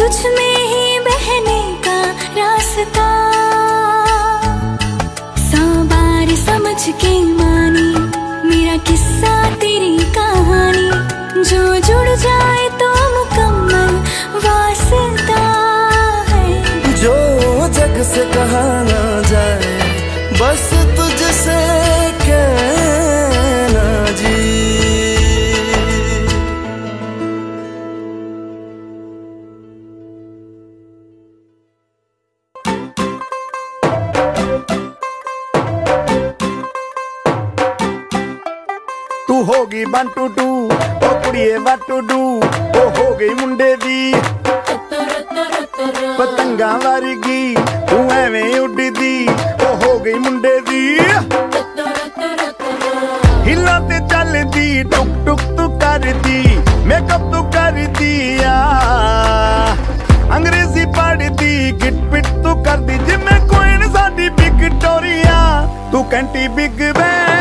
तुझ में ही बहने का रास्ता। सौ बार समझ के मानी, मेरा किस्सा तेरी कहानी। जो जुड़ जाए तो मुकम्मल वास्ता है। जो जग से कहा ਤੂੰ ਹੋ ਗਈ 1 ਟੂ 2 ਉਹ ਕੁੜੀਏ ਵਾਟ ਟੂ ਡੂ, ਉਹ ਹੋ ਗਈ ਮੁੰਡੇ ਦੀ। ਪਤੰਗਾਂ ਵਰਗੀ, ਤੂੰ ਐਵੇਂ ਉੱਡਦੀ, ਉਹ ਹੋ ਗਈ ਮੁੰਡੇ ਦੀ। ਹਿੱਲਾਂ ਤੇ ਚੱਲਦੀ, ਟੁਕ ਟੁਕ ਤੂੰ ਕਰਦੀ ਮੇਕਅਪ ਤੂੰ ਕਰਦੀ ਆ। ਅੰਗਰੇਜ਼ੀ ਪੜਦੀ ਗਿਟ ਪਿਟ ਤੂੰ ਕਰਦੀ, ਜਿਵੇਂ ਕੋਇਨ ਸਾਡੀ ਵਿਕਟੋਰੀਆ ਤੂੰ ਕੈਂਟੀ ਬਿਗ ਬੈਨ